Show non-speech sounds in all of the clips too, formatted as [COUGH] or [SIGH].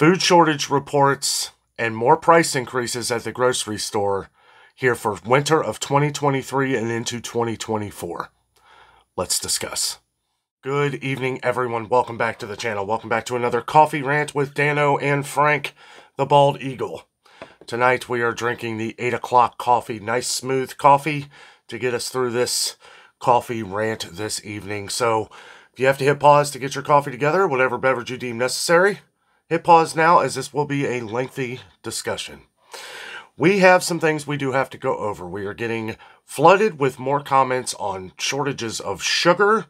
Food shortage reports and more price increases at the grocery store here for winter of 2023 and into 2024. Let's discuss. Good evening, everyone. Welcome back to the channel. Welcome back to another coffee rant with Danno and Frank, the Bald Eagle. Tonight we are drinking the 8 o'clock coffee, nice smooth coffee to get us through this coffee rant this evening. So if you have to hit pause to get your coffee together, whatever beverage you deem necessary, Hit pause now as this will be a lengthy discussion. We have some things we do have to go over. We are getting flooded with more comments on shortages of sugar.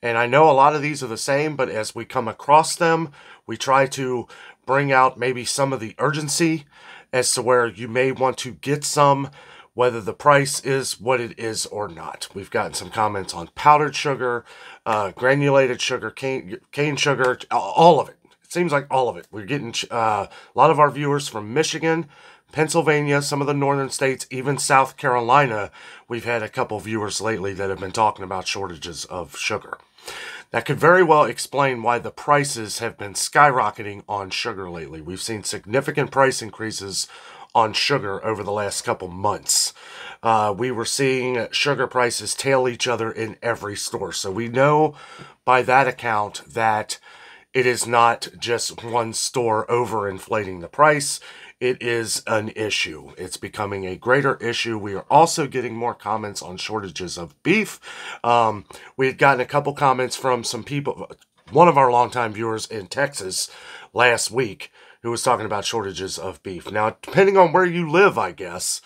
And I know a lot of these are the same, but as we come across them, we try to bring out maybe some of the urgency as to where you may want to get some, whether the price is what it is or not. We've gotten some comments on powdered sugar, uh, granulated sugar, cane, cane sugar, all of it seems like all of it. We're getting uh, a lot of our viewers from Michigan, Pennsylvania, some of the northern states, even South Carolina. We've had a couple viewers lately that have been talking about shortages of sugar. That could very well explain why the prices have been skyrocketing on sugar lately. We've seen significant price increases on sugar over the last couple months. Uh, we were seeing sugar prices tail each other in every store. So we know by that account that it is not just one store overinflating the price. It is an issue. It's becoming a greater issue. We are also getting more comments on shortages of beef. Um, we had gotten a couple comments from some people, one of our longtime viewers in Texas last week, who was talking about shortages of beef. Now, depending on where you live, I guess,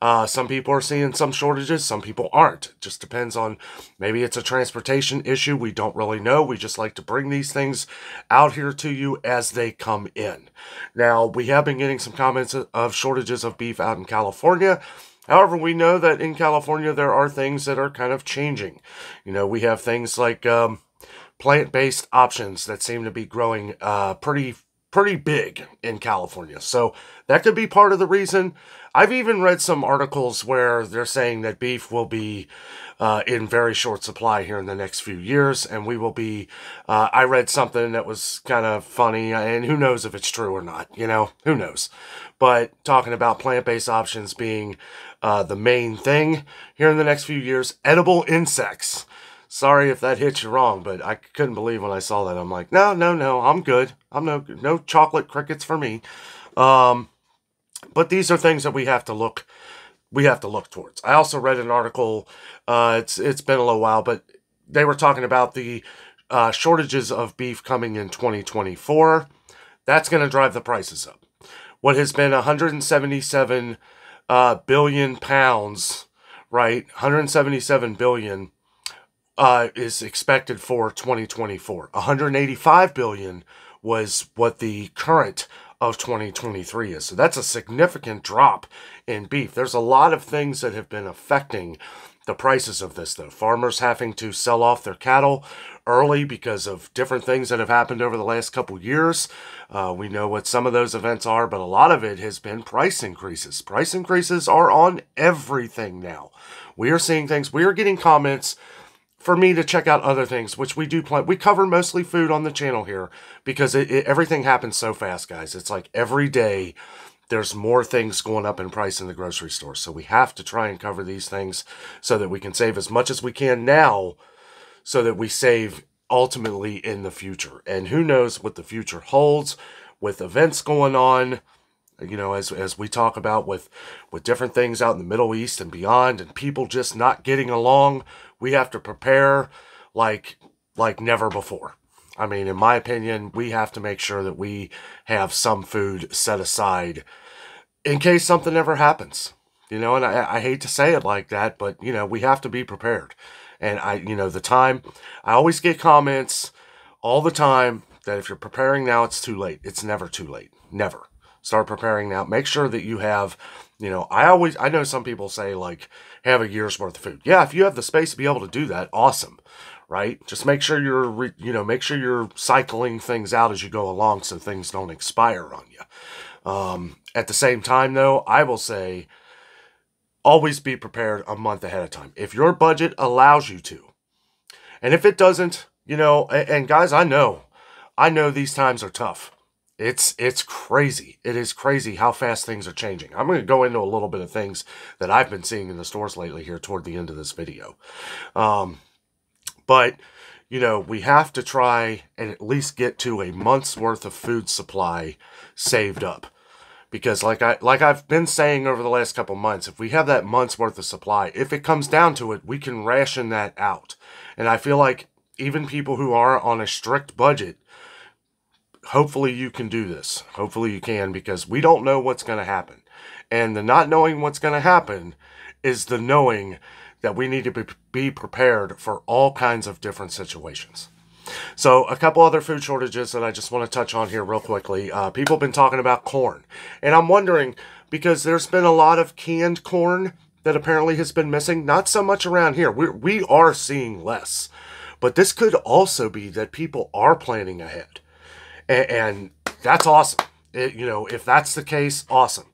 uh, some people are seeing some shortages, some people aren't. Just depends on maybe it's a transportation issue. We don't really know. We just like to bring these things out here to you as they come in. Now, we have been getting some comments of shortages of beef out in California. However, we know that in California there are things that are kind of changing. You know, we have things like um, plant-based options that seem to be growing uh, pretty pretty big in California. So that could be part of the reason. I've even read some articles where they're saying that beef will be uh, in very short supply here in the next few years, and we will be. Uh, I read something that was kind of funny, and who knows if it's true or not, you know? Who knows? But talking about plant based options being uh, the main thing here in the next few years, edible insects sorry if that hit you wrong, but I couldn't believe when I saw that. I'm like, no, no, no, I'm good. I'm no no chocolate crickets for me. Um, but these are things that we have to look we have to look towards. I also read an article. Uh, it's it's been a little while, but they were talking about the uh, shortages of beef coming in 2024. That's going to drive the prices up. What has been 177 uh, billion pounds, right? 177 billion uh, is expected for 2024. 185 billion was what the current of 2023 is. So that's a significant drop in beef. There's a lot of things that have been affecting the prices of this though. Farmers having to sell off their cattle early because of different things that have happened over the last couple years. Uh, we know what some of those events are, but a lot of it has been price increases. Price increases are on everything now. We are seeing things, we are getting comments for me to check out other things, which we do plan. We cover mostly food on the channel here because it, it, everything happens so fast, guys. It's like every day there's more things going up in price in the grocery store. So we have to try and cover these things so that we can save as much as we can now so that we save ultimately in the future. And who knows what the future holds with events going on you know as as we talk about with with different things out in the Middle East and beyond and people just not getting along we have to prepare like like never before. I mean, in my opinion, we have to make sure that we have some food set aside in case something ever happens. You know, and I, I hate to say it like that, but you know, we have to be prepared. And I, you know, the time I always get comments all the time that if you're preparing now, it's too late. It's never too late. Never. Start preparing now. Make sure that you have, you know, I always, I know some people say like, have a year's worth of food. Yeah, if you have the space to be able to do that, awesome, right? Just make sure you're, re, you know, make sure you're cycling things out as you go along so things don't expire on you. Um, at the same time, though, I will say always be prepared a month ahead of time. If your budget allows you to, and if it doesn't, you know, and, and guys, I know, I know these times are tough. It's it's crazy. It is crazy how fast things are changing. I'm going to go into a little bit of things that I've been seeing in the stores lately here toward the end of this video. Um, but you know, we have to try and at least get to a month's worth of food supply saved up. Because like I like I've been saying over the last couple months, if we have that month's worth of supply, if it comes down to it, we can ration that out. And I feel like even people who are on a strict budget hopefully you can do this. Hopefully you can because we don't know what's going to happen. And the not knowing what's going to happen is the knowing that we need to be prepared for all kinds of different situations. So, a couple other food shortages that I just want to touch on here real quickly. Uh, people have been talking about corn. And I'm wondering because there's been a lot of canned corn that apparently has been missing. Not so much around here. We're, we are seeing less. But this could also be that people are planning ahead and, and that's awesome. It, you know, if that's the case, awesome.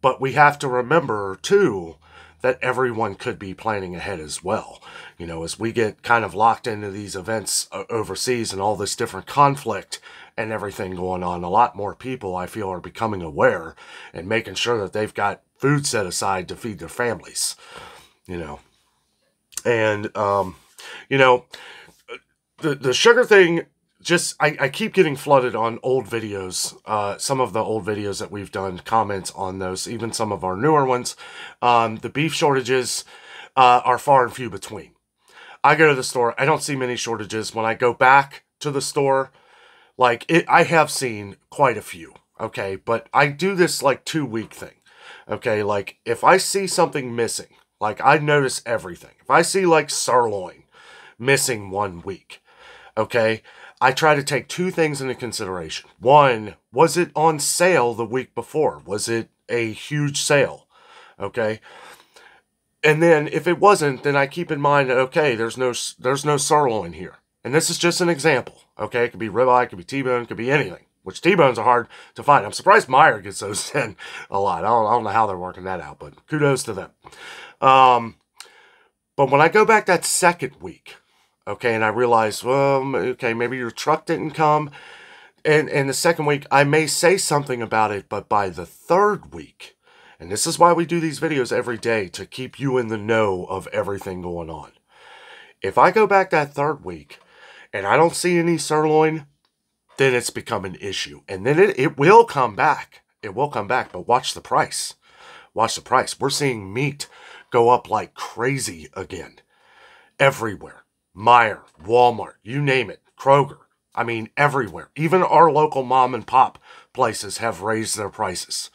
But we have to remember too that everyone could be planning ahead as well. You know, as we get kind of locked into these events uh, overseas and all this different conflict and everything going on, a lot more people I feel are becoming aware and making sure that they've got food set aside to feed their families. You know, and um, you know, the the sugar thing just I, I keep getting flooded on old videos uh, some of the old videos that we've done comments on those even some of our newer ones. Um, the beef shortages uh, are far and few between. I go to the store i don't see many shortages. When i go back to the store like it i have seen quite a few okay? But i do this like two week thing okay? Like if i see something missing like i notice everything. If i see like sirloin missing one week okay I try to take two things into consideration. One, was it on sale the week before? Was it a huge sale? Okay. And then if it wasn't, then I keep in mind that okay, there's no there's no sirloin here. And this is just an example. Okay, it could be ribeye, it could be T-bone, it could be anything. Which T-bones are hard to find. I'm surprised Meijer gets those [LAUGHS] in a lot. I don't, I don't know how they're working that out, but kudos to them. Um, but when I go back that second week, Okay, and I realized, well, okay, maybe your truck didn't come. And and the second week, I may say something about it, but by the third week, and this is why we do these videos every day to keep you in the know of everything going on. If I go back that third week and I don't see any sirloin, then it's become an issue. And then it, it will come back. It will come back, but watch the price. Watch the price. We're seeing meat go up like crazy again everywhere. Meijer, Walmart, you name it, Kroger. I mean, everywhere. Even our local mom and pop places have raised their prices.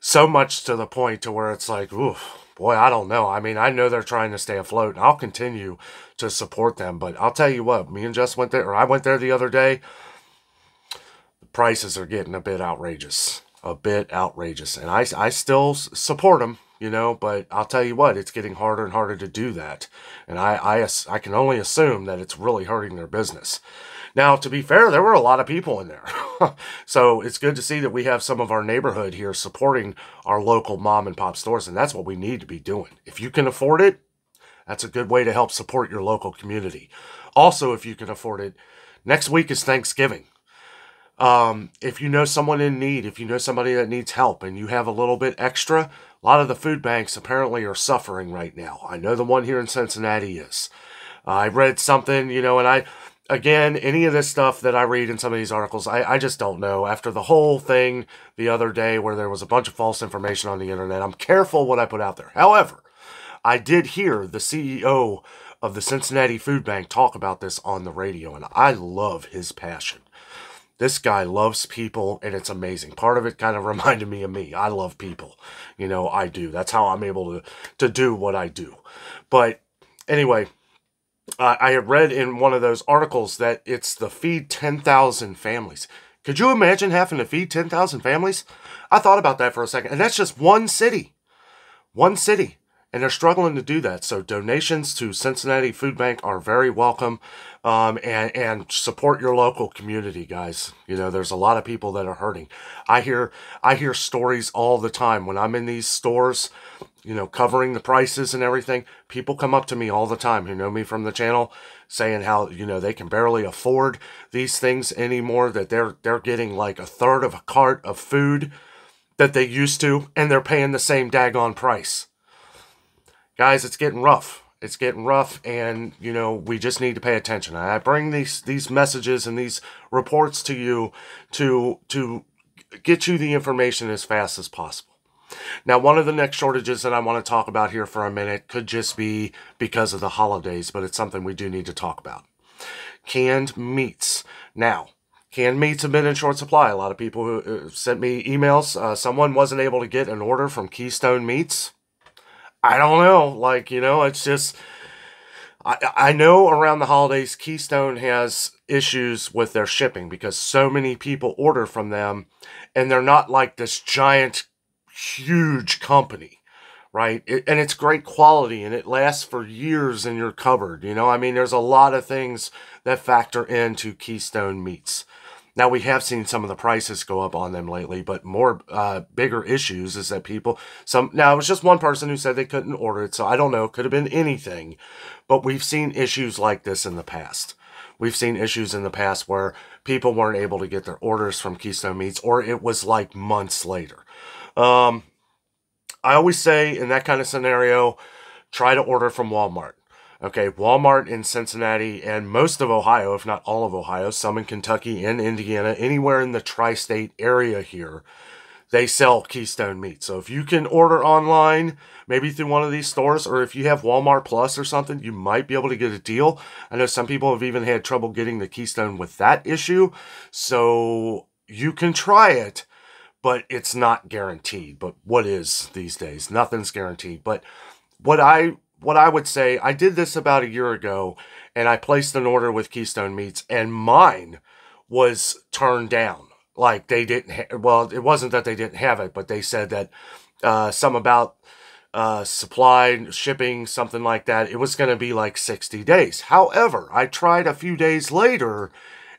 So much to the point to where it's like, oof, boy, I don't know. I mean, I know they're trying to stay afloat, and I'll continue to support them. But I'll tell you what, me and Jess went there, or I went there the other day. The prices are getting a bit outrageous, a bit outrageous, and I, I still support them you know, but I'll tell you what, it's getting harder and harder to do that. And I, I, I can only assume that it's really hurting their business. Now, to be fair, there were a lot of people in there. [LAUGHS] so it's good to see that we have some of our neighborhood here supporting our local mom and pop stores. And that's what we need to be doing. If you can afford it, that's a good way to help support your local community. Also, if you can afford it, next week is Thanksgiving. Um, if you know someone in need, if you know somebody that needs help and you have a little bit extra, a lot of the food banks apparently are suffering right now. I know the one here in Cincinnati is. I read something, you know, and I, again, any of this stuff that I read in some of these articles, I, I just don't know. After the whole thing the other day where there was a bunch of false information on the internet, I'm careful what I put out there. However, I did hear the CEO of the Cincinnati Food Bank talk about this on the radio, and I love his passion. This guy loves people and it's amazing. Part of it kind of [LAUGHS] reminded me of me. I love people. You know, I do. That's how I'm able to, to do what I do. But anyway, uh, I had read in one of those articles that it's the feed 10,000 families. Could you imagine having to feed 10,000 families? I thought about that for a second. And that's just one city. One city. And they're struggling to do that. So donations to Cincinnati Food Bank are very welcome, um, and and support your local community, guys. You know, there's a lot of people that are hurting. I hear I hear stories all the time when I'm in these stores. You know, covering the prices and everything. People come up to me all the time who know me from the channel, saying how you know they can barely afford these things anymore. That they're they're getting like a third of a cart of food that they used to, and they're paying the same daggone price. Guys, it's getting rough. It's getting rough, and you know we just need to pay attention. I bring these these messages and these reports to you to to get you the information as fast as possible. Now, one of the next shortages that I want to talk about here for a minute could just be because of the holidays, but it's something we do need to talk about. Canned meats. Now, Canned meats have been in short supply. A lot of people who uh, sent me emails. Uh, someone wasn't able to get an order from Keystone Meats. I don't know. Like, you know, it's just. I, I know around the holidays, Keystone has issues with their shipping because so many people order from them and they're not like this giant, huge company right? It, and it's great quality and it lasts for years and you're covered. You know, I mean, there's a lot of things that factor into Keystone meats. Now we have seen some of the prices go up on them lately, but more uh, bigger issues is that people some now it was just one person who said they couldn't order it, so I don't know, it could have been anything, but we've seen issues like this in the past. We've seen issues in the past where people weren't able to get their orders from Keystone Meats, or it was like months later. Um, I always say in that kind of scenario, try to order from Walmart. Okay, Walmart in Cincinnati and most of Ohio, if not all of Ohio, some in Kentucky and Indiana, anywhere in the tri state area here, they sell Keystone meat. So if you can order online, maybe through one of these stores, or if you have Walmart Plus or something, you might be able to get a deal. I know some people have even had trouble getting the Keystone with that issue. So you can try it, but it's not guaranteed. But what is these days? Nothing's guaranteed. But what I what I would say, I did this about a year ago and I placed an order with Keystone Meats and mine was turned down. Like they didn't, ha- well, it wasn't that they didn't have it, but they said that uh, some about uh, supply, shipping, something like that. It was going to be like 60 days. However, I tried a few days later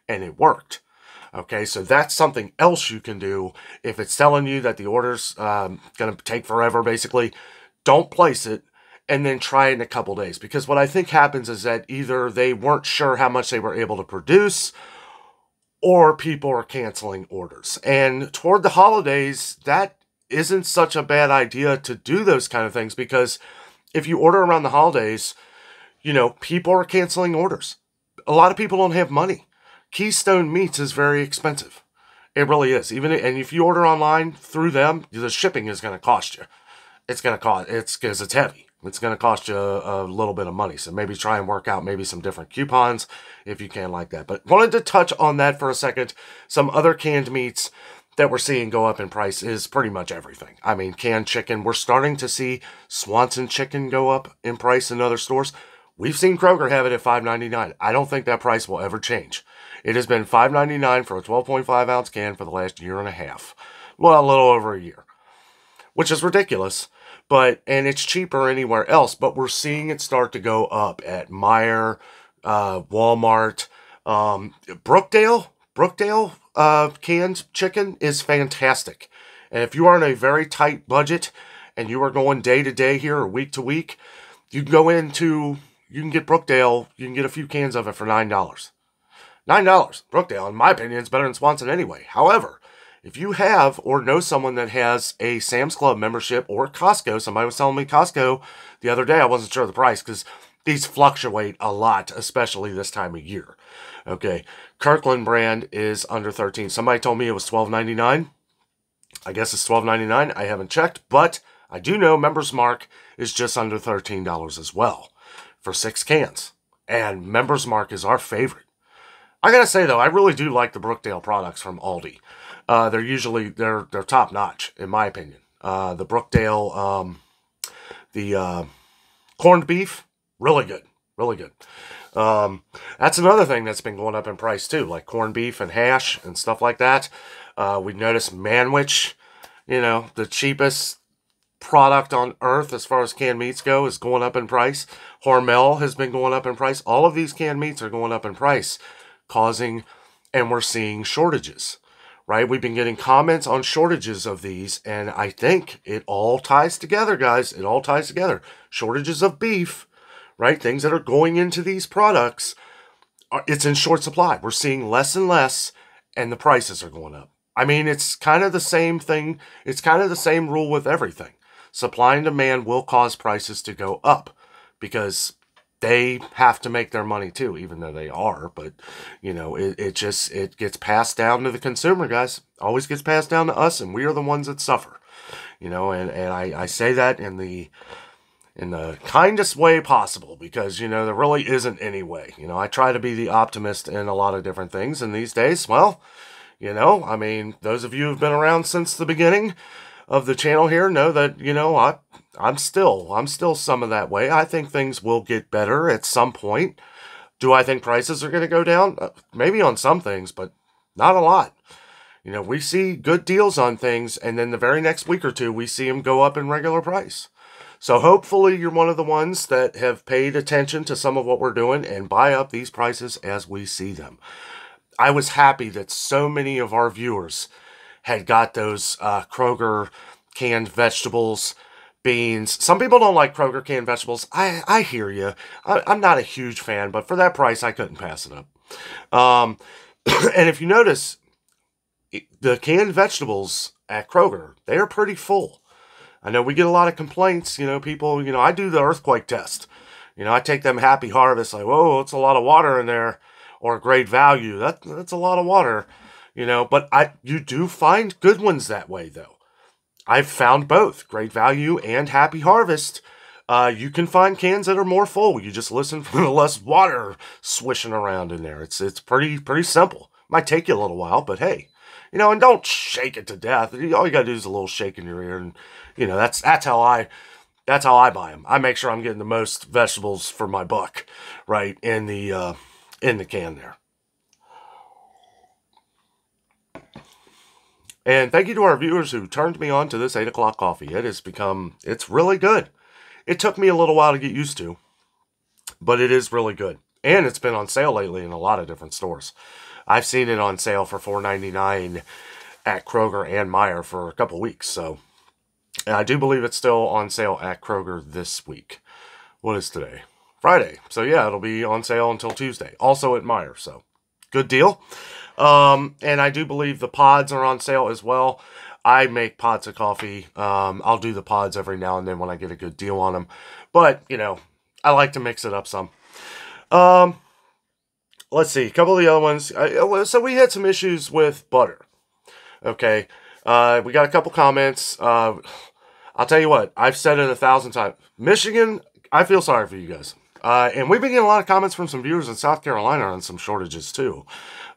and it worked. Okay, so that's something else you can do. If it's telling you that the order's um, going to take forever, basically, don't place it and then try it in a couple days. Because what I think happens is that either they weren't sure how much they were able to produce or people are canceling orders. And toward the holidays, that isn't such a bad idea to do those kind of things because if you order around the holidays, you know, people are canceling orders. A lot of people don't have money. Keystone Meats is very expensive. It really is. Even and if you order online through them, the shipping is going to cost you. It's going to cost. It's because it's heavy it's going to cost you a, a, little bit of money. So maybe try and work out maybe some different coupons if you can like that. But wanted to touch on that for a second. Some other canned meats that we're seeing go up in price is pretty much everything. I mean, canned chicken. We're starting to see Swanson chicken go up in price in other stores. We've seen Kroger have it at $5.99. I don't think that price will ever change. It has been $5.99 for a 12.5 ounce can for the last year and a half. Well, a little over a year, which is ridiculous but and it's cheaper anywhere else. But we're seeing it start to go up at Meijer, uh, Walmart, um, Brookdale. Brookdale uh, canned chicken is fantastic, and if you are on a very tight budget and you are going day to day here or week to week, you can go into you can get Brookdale. You can get a few cans of it for nine dollars. Nine dollars. Brookdale, in my opinion, is better than Swanson anyway. However, if you have or know someone that has a Sam's Club membership or Costco, somebody was telling me Costco the other day, I wasn't sure of the price because these fluctuate a lot, especially this time of year. Okay, Kirkland brand is under 13. Somebody told me it was 12.99. I guess it's 12.99. I haven't checked, but I do know Members Mark is just under $13 as well for six cans. And Members Mark is our favorite. I gotta say though, I really do like the Brookdale products from Aldi. Uh, they're usually they're they're top notch in my opinion. Uh, the Brookdale, um, the uh, corned beef, really good, really good. Um, that's another thing that's been going up in price too, like corned beef and hash and stuff like that. Uh, we noticed Manwich, you know, the cheapest product on earth as far as canned meats go is going up in price. Hormel has been going up in price. All of these canned meats are going up in price, causing, and we're seeing shortages, right? We've been getting comments on shortages of these, and I think it all ties together, guys. It all ties together. Shortages of beef, right? Things that are going into these products, uh, it's in short supply. We're seeing less and less, and the prices are going up. I mean, it's kind of the same thing. It's kind of the same rule with everything supply and demand will cause prices to go up because they have to make their money too, even though they are. But you know, it, it just it gets passed down to the consumer, guys. Always gets passed down to us, and we are the ones that suffer. You know, and, and I, I say that in the in the kindest way possible because you know there really isn't any way. You know, I try to be the optimist in a lot of different things, and these days, well, you know, I mean, those of you who've been around since the beginning, of the channel here know that you know I I'm still I'm still some of that way. I think things will get better at some point. Do I think prices are going to go down? Uh, maybe on some things, but not a lot. You know, we see good deals on things, and then the very next week or two, we see them go up in regular price. So hopefully, you're one of the ones that have paid attention to some of what we're doing and buy up these prices as we see them. I was happy that so many of our viewers had got those uh, Kroger canned vegetables, beans. Some people don't like Kroger canned vegetables. I, I hear you. I, am not a huge fan, but for that price, I couldn't pass it up. Um, [CLEARS THROAT] and if you notice, the canned vegetables at Kroger, they are pretty full. I know we get a lot of complaints. You know, people, you know, I do the earthquake test. You know, I take them happy harvest, like, whoa, it's a lot of water in there, or great value. That that's a lot of water you know, but I you do find good ones that way though. I've found both Great Value and Happy Harvest. Uh, you can find cans that are more full. You just listen [LAUGHS] for the less water swishing around in there. It's it's pretty pretty simple. Might take you a little while, but hey, you know, and don't shake it to death. All you gotta do is a little shake in your ear, and you know that's that's how I that's how I buy them. I make sure I'm getting the most vegetables for my buck, right in the uh, in the can there. And thank you to our viewers who turned me on to this 8 o'clock coffee. It has become, it's really good. It took me a little while to get used to, but it is really good. And it's been on sale lately in a lot of different stores. I've seen it on sale for $4.99 at Kroger and Meijer for a couple weeks. So I do believe it's still on sale at Kroger this week. What is today? Friday. So yeah, it'll be on sale until Tuesday. Also at Meijer. So good deal. Um, and I do believe the pods are on sale as well. I make pods of coffee. Um, I'll do the pods every now and then when I get a good deal on them. But, you know, I like to mix it up some. Um, let's see, a couple of the other ones. so we had some issues with butter. Okay. Uh, we got a couple comments. Uh, I'll tell you what, I've said it a thousand times. Michigan, I feel sorry for you guys. Uh, and we've been getting a lot of comments from some viewers in South Carolina on some shortages too.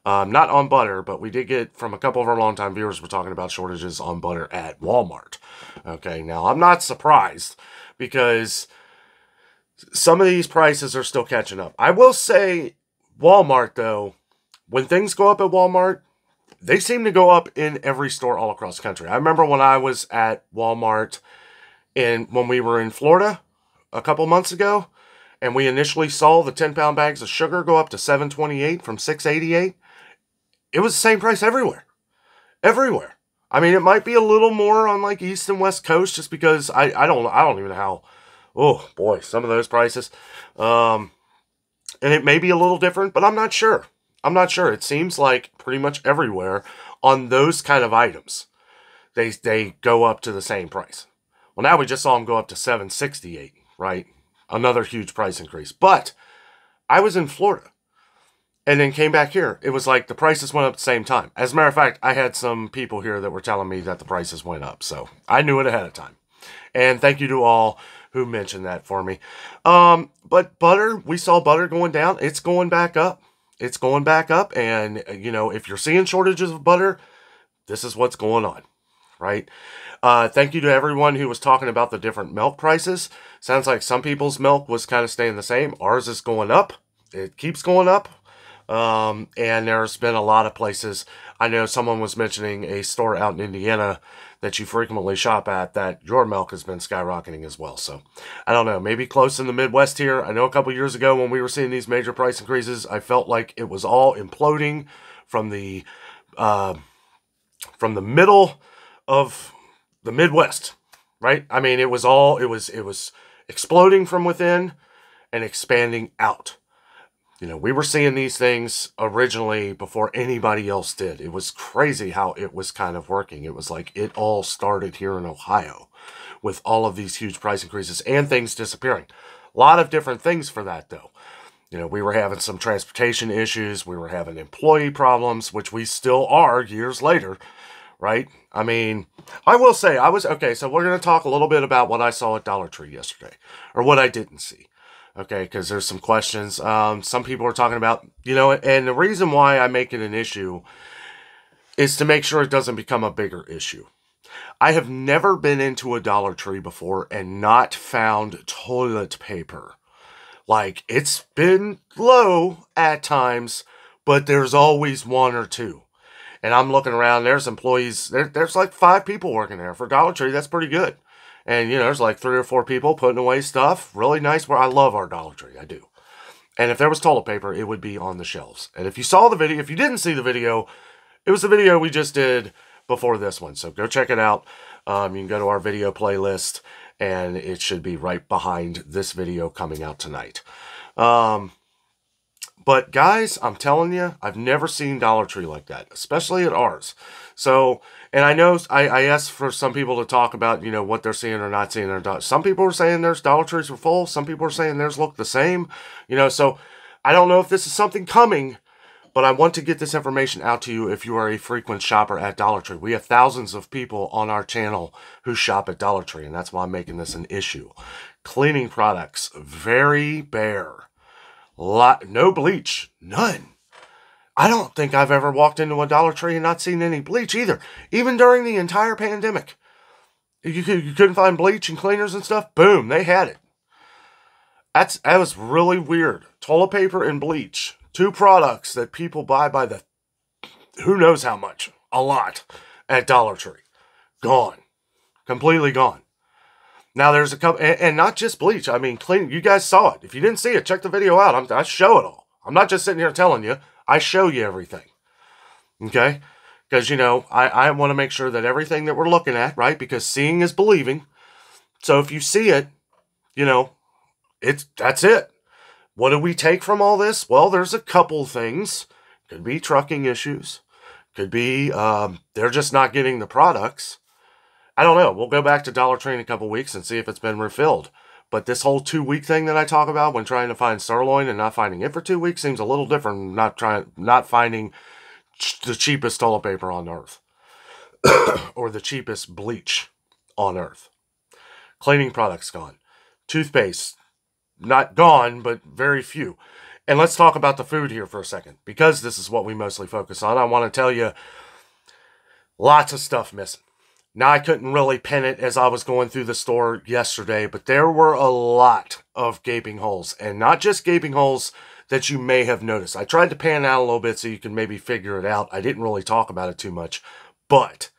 Um, not on butter, but we did get from a couple of our longtime viewers, we're talking about shortages on butter at Walmart. Okay, now I'm not surprised because some of these prices are still catching up. I will say, Walmart, though, when things go up at Walmart, they seem to go up in every store all across the country. I remember when I was at Walmart and when we were in Florida a couple months ago, and we initially saw the 10 pound bags of sugar go up to 728 from 688 it was the same price everywhere. Everywhere. I mean, it might be a little more on like East and West Coast just because I, I don't I don't even know how. Oh boy, some of those prices. Um, and it may be a little different, but I'm not sure. I'm not sure. It seems like pretty much everywhere on those kind of items, they they go up to the same price. Well, now we just saw them go up to 768, right? Another huge price increase. But I was in Florida and then came back here. It was like the prices went up at the same time. As a matter of fact, I had some people here that were telling me that the prices went up. So I knew it ahead of time. And thank you to all who mentioned that for me. Um, but butter, we saw butter going down. It's going back up. It's going back up. And, you know, if you're seeing shortages of butter, this is what's going on, right? Uh, thank you to everyone who was talking about the different milk prices. Sounds like some people's milk was kind of staying the same. Ours is going up. It keeps going up. Um, and there's been a lot of places. I know someone was mentioning a store out in Indiana that you frequently shop at that your milk has been skyrocketing as well. So I don't know, maybe close in the Midwest here. I know a couple years ago when we were seeing these major price increases, I felt like it was all imploding from the uh, from the middle of the Midwest, right? I mean, it was all it was it was exploding from within and expanding out. You know, we were seeing these things originally before anybody else did. It was crazy how it was kind of working. It was like it all started here in Ohio with all of these huge price increases and things disappearing. A lot of different things for that, though. You know, we were having some transportation issues, we were having employee problems, which we still are years later, right? I mean, I will say, I was okay. So, we're going to talk a little bit about what I saw at Dollar Tree yesterday or what I didn't see okay because there's some questions um, some people are talking about you know and the reason why i make it an issue is to make sure it doesn't become a bigger issue i have never been into a dollar tree before and not found toilet paper like it's been low at times but there's always one or two and i'm looking around there's employees there, there's like five people working there for dollar tree that's pretty good and, you know, there's like three or four people putting away stuff. Really nice. Where I love our Dollar Tree. I do. And if there was toilet paper, it would be on the shelves. And if you saw the video, if you didn't see the video, it was the video we just did before this one. So go check it out. Um, you can go to our video playlist, and it should be right behind this video coming out tonight. Um, but guys, I'm telling you, I've never seen Dollar Tree like that, especially at ours. So, and I know I, I asked for some people to talk about, you know, what they're seeing or not seeing. Their some people are saying there's Dollar Trees were full. Some people are saying theirs look the same. You know, so I don't know if this is something coming, but I want to get this information out to you if you are a frequent shopper at Dollar Tree. We have thousands of people on our channel who shop at Dollar Tree, and that's why I'm making this an issue. Cleaning products, very bare lot, no bleach, none. I don't think I've ever walked into a Dollar Tree and not seen any bleach either, even during the entire pandemic. You, could, you couldn't find bleach and cleaners and stuff. Boom, they had it. That's that was really weird. Toilet paper and bleach, two products that people buy by the who knows how much, a lot at Dollar Tree, gone, completely gone. Now there's a couple, and, and, not just bleach. I mean, clean. You guys saw it. If you didn't see it, check the video out. I'm, I show it all. I'm not just sitting here telling you. I show you everything. Okay, because you know I I want to make sure that everything that we're looking at, right? Because seeing is believing. So if you see it, you know, it's that's it. What do we take from all this? Well, there's a couple things. Could be trucking issues. Could be um, they're just not getting the products. I don't know. We'll go back to Dollar Tree in a couple weeks and see if it's been refilled. But this whole two week thing that I talk about when trying to find sirloin and not finding it for two weeks seems a little different. Not trying, not finding the cheapest toilet paper on earth [COUGHS] or the cheapest bleach on earth. Cleaning products gone. Toothpaste, not gone, but very few. And let's talk about the food here for a second because this is what we mostly focus on. I want to tell you lots of stuff missing. Now, I couldn't really pin it as I was going through the store yesterday, but there were a lot of gaping holes, and not just gaping holes that you may have noticed. I tried to pan out a little bit so you can maybe figure it out. I didn't really talk about it too much, but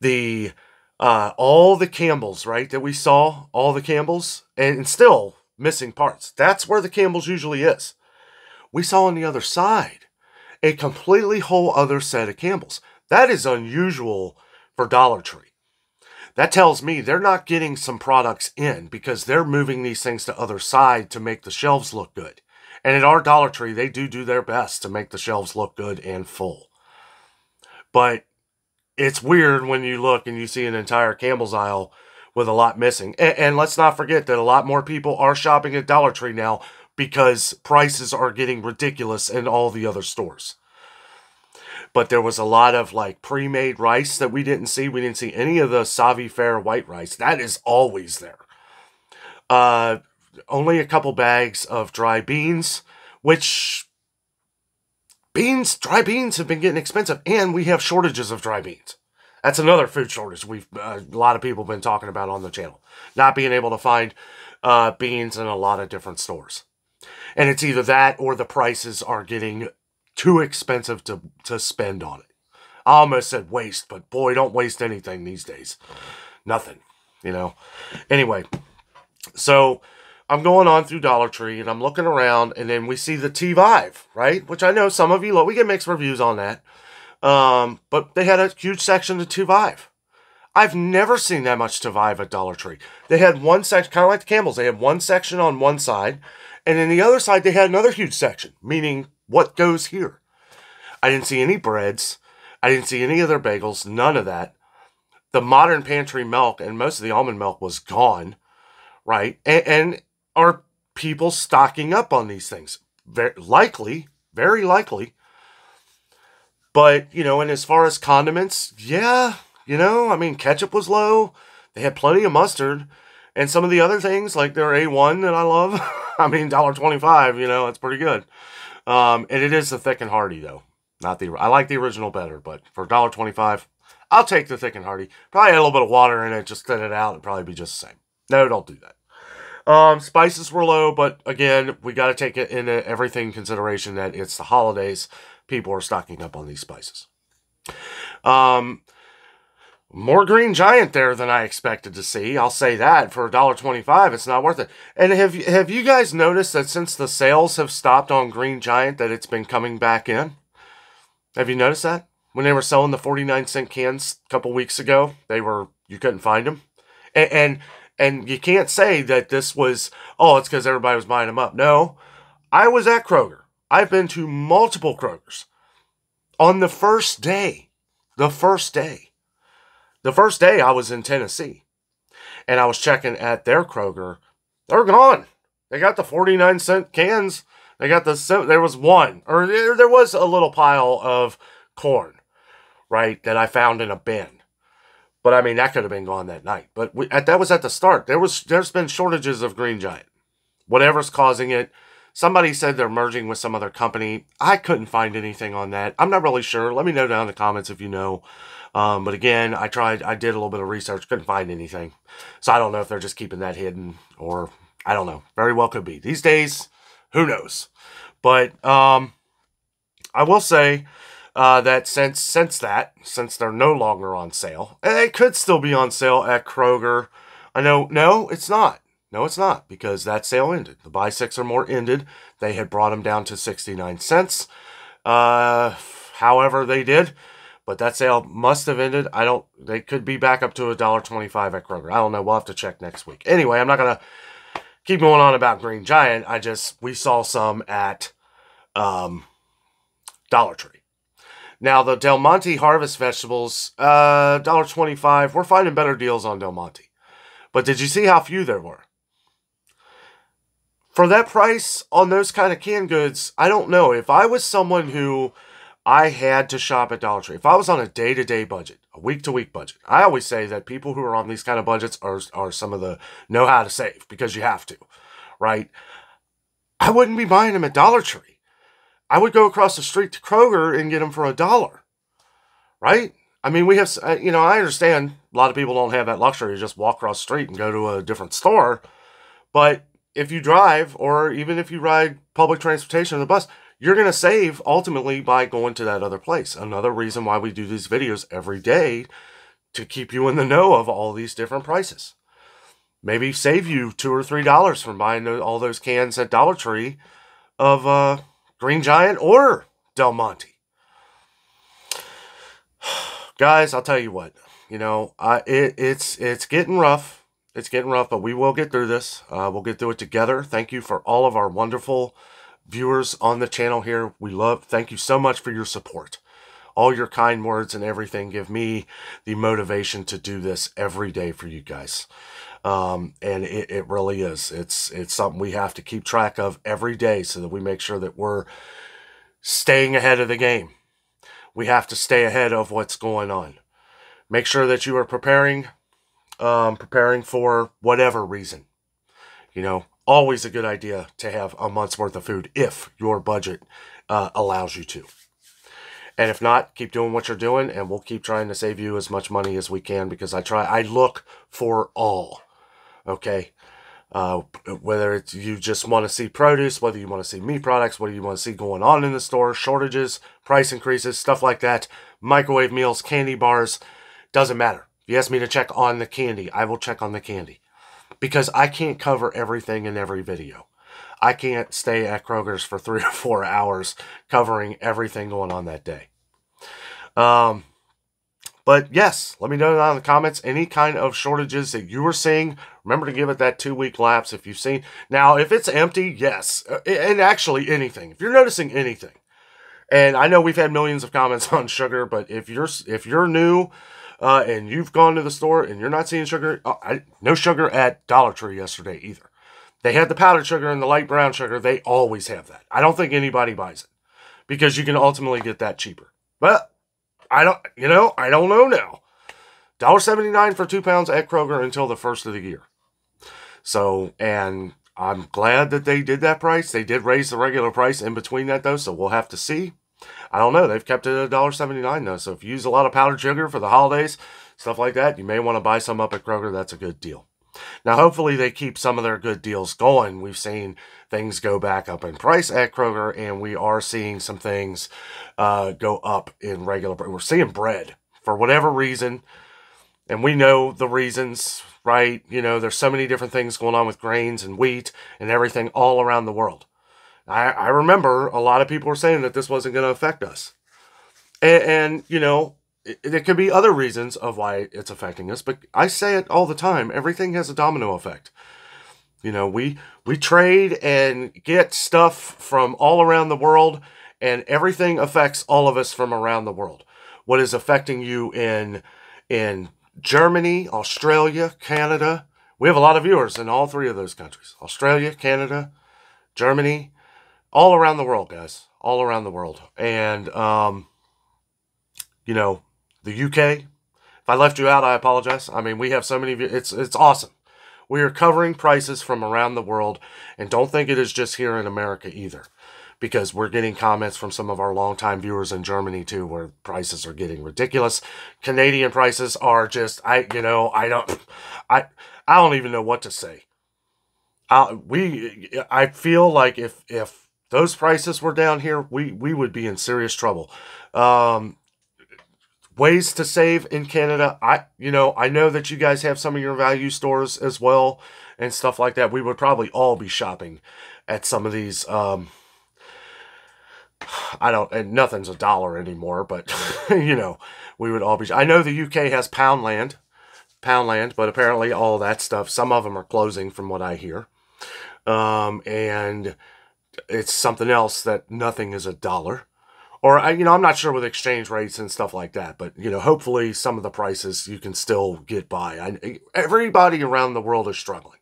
the uh, all the Campbells, right, that we saw, all the Campbells, and still missing parts. That's where the Campbells usually is. We saw on the other side a completely whole other set of Campbells. That is unusual for Dollar Tree. That tells me they're not getting some products in because they're moving these things to other side to make the shelves look good. And at our Dollar Tree, they do do their best to make the shelves look good and full. But it's weird when you look and you see an entire Campbell's aisle with a lot missing. And, and, let's not forget that a lot more people are shopping at Dollar Tree now because prices are getting ridiculous in all the other stores but there was a lot of like pre-made rice that we didn't see. We didn't see any of the Savi Fair white rice. That is always there. Uh, only a couple bags of dry beans, which beans, dry beans have been getting expensive, and we have shortages of dry beans. That's another food shortage we've uh, a lot of people have been talking about on the channel. Not being able to find uh, beans in a lot of different stores. And it's either that or the prices are getting too expensive to, to spend on it. I almost said waste, but boy, don't waste anything these days. Nothing, you know. Anyway, so I'm going on through Dollar Tree and I'm looking around, and then we see the T Vive, right? Which I know some of you love. We get mixed reviews on that. Um, but they had a huge section of T Vive. I've never seen that much T Vive at Dollar Tree. They had one section, kind of like the Campbell's. They had one section on one side, and then the other side they had another huge section, meaning what goes here. I didn't see any breads. I didn't see any other bagels, none of that. The modern pantry milk and most of the almond milk was gone, right? And, and are people stocking up on these things? Very likely, very likely. But, you know, and as far as condiments, yeah, you know, I mean, ketchup was low. They had plenty of mustard. And some of the other things, like their A1 that I love, [LAUGHS] I mean, $1.25, you know, it's pretty good. Um, and it is the thick and hearty, though. Not the I like the original better, but for $1.25, I'll take the thick and hearty. Probably a little bit of water in it, just thin it out, it'd probably be just the same. No, don't do that. Um, spices were low, but again, we got to take it into everything consideration that it's the holidays. People are stocking up on these spices. Um, more Green Giant there than I expected to see. I'll say that for $1.25, it's not worth it. And have have you guys noticed that since the sales have stopped on Green Giant that it's been coming back in? Have you noticed that? When they were selling the 49 cent cans a couple weeks ago, they were you couldn't find them. And and, and you can't say that this was oh, it's because everybody was buying them up. No. I was at Kroger. I've been to multiple Krogers. On the first day, the first day. The first day I was in Tennessee and I was checking at their Kroger, they're gone. They got the 49 cent cans they got the there was one, or there, was a little pile of corn, right, that I found in a bin. But I mean, that could have been gone that night. But we, at, that was at the start. There was there's been shortages of Green Giant. Whatever's causing it. Somebody said they're merging with some other company. I couldn't find anything on that. I'm not really sure. Let me know down in the comments if you know. Um, but again, I tried. I did a little bit of research. Couldn't find anything. So I don't know if they're just keeping that hidden or I don't know. Very well could be. These days, who knows? But um, I will say uh, that since since that, since they're no longer on sale, and they could still be on sale at Kroger. I know, no, it's not. No, it's not because that sale ended. The buy six or more ended. They had brought them down to 69 cents. Uh, however, they did, but that sale must have ended. I don't, they could be back up to a dollar twenty-five at Kroger. I don't know. We'll have to check next week. Anyway, I'm not going to keep going on about Green Giant. I just we saw some at um, Dollar Tree. Now the Del Monte Harvest vegetables, uh, dollar twenty-five. We're finding better deals on Del Monte, but did you see how few there were? For that price on those kind of canned goods, I don't know. If I was someone who I had to shop at Dollar Tree. If I was on a day to day budget, a week to week budget, I always say that people who are on these kind of budgets are, are some of the know how to save because you have to, right? I wouldn't be buying them at Dollar Tree. I would go across the street to Kroger and get them for a dollar, right? I mean, we have, you know, I understand a lot of people don't have that luxury to just walk across the street and go to a different store. But if you drive or even if you ride public transportation or the bus, you're going to save ultimately by going to that other place. Another reason why we do these videos every day to keep you in the know of all these different prices. Maybe save you two or three dollars from buying all those cans at Dollar Tree of uh, Green Giant or Del Monte. [SIGHS] Guys, I'll tell you what. You know, I it, it's it's getting rough. It's getting rough, but we will get through this. Uh, we'll get through it together. Thank you for all of our wonderful viewers on the channel here. We love, thank you so much for your support. All your kind words and everything give me the motivation to do this every day for you guys. Um, and it, it really is. It's, it's something we have to keep track of every day so that we make sure that we're staying ahead of the game. We have to stay ahead of what's going on. Make sure that you are preparing, um, preparing for whatever reason. You know, always a good idea to have a month's worth of food if your budget uh, allows you to. And if not, keep doing what you're doing, and we'll keep trying to save you as much money as we can because I try. I look for all. Okay. Uh, whether it's you just want to see produce, whether you want to see meat products, what do you want to see going on in the store, shortages, price increases, stuff like that, microwave meals, candy bars, doesn't matter. If you ask me to check on the candy, I will check on the candy because I can't cover everything in every video. I can't stay at Kroger's for three [LAUGHS] or four hours covering everything going on that day. Um, but yes, let me know down in the comments any kind of shortages that you are seeing. Remember to give it that two week lapse if you've seen. Now, if it's empty, yes. Uh, and actually, anything. If you're noticing anything, and I know we've had millions of comments [LAUGHS] on sugar, but if you're if you're new uh, and you've gone to the store and you're not seeing sugar, uh, I, no sugar at Dollar Tree yesterday either. They had the powdered sugar and the light brown sugar. They always have that. I don't think anybody buys it because you can ultimately get that cheaper. But I don't, you know, I don't know now. $1.79 for two pounds at Kroger until the first of the year. So, and I'm glad that they did that price. They did raise the regular price in between that though, so we'll have to see. I don't know. They've kept it at $1.79 though. So if you use a lot of powdered sugar for the holidays, stuff like that, you may want to buy some up at Kroger. That's a good deal. Now, hopefully, they keep some of their good deals going. We've seen things go back up in price at Kroger, and we are seeing some things uh, go up in regular. We're seeing bread for whatever reason, and we know the reasons, right? You know, there's so many different things going on with grains and wheat and everything all around the world. I, I remember a lot of people were saying that this wasn't going to affect us. And, and, you know, there could be other reasons of why it's affecting us, but I say it all the time. Everything has a domino effect. You know, we we trade and get stuff from all around the world, and everything affects all of us from around the world. What is affecting you in in Germany, Australia, Canada? We have a lot of viewers in all three of those countries: Australia, Canada, Germany, all around the world, guys, all around the world. And um, you know, the UK. If I left you out, I apologize. I mean, we have so many. of you. It's it's awesome. We are covering prices from around the world, and don't think it is just here in America either, because we're getting comments from some of our longtime viewers in Germany too, where prices are getting ridiculous. Canadian prices are just I you know I don't I I don't even know what to say. I, we I feel like if if those prices were down here, we we would be in serious trouble. Um, ways to save in Canada. I you know, I know that you guys have some of your value stores as well and stuff like that. We would probably all be shopping at some of these um I don't and nothing's a dollar anymore, but [LAUGHS] you know, we would all be I know the UK has Poundland, Poundland, but apparently all that stuff, some of them are closing from what I hear. Um and it's something else that nothing is a dollar or you know, I'm not sure with exchange rates and stuff like that, but you know, hopefully some of the prices you can still get by. I, everybody around the world is struggling.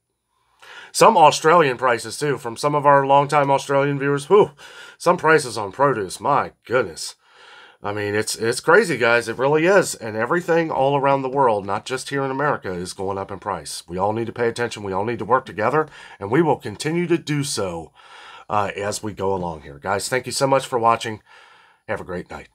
Some Australian prices too, from some of our longtime Australian viewers. Whew, some prices on produce. My goodness. I mean, it's it's crazy, guys. It really is, and everything all around the world, not just here in America, is going up in price. We all need to pay attention. We all need to work together, and we will continue to do so uh, as we go along here, guys. Thank you so much for watching. Have a great night.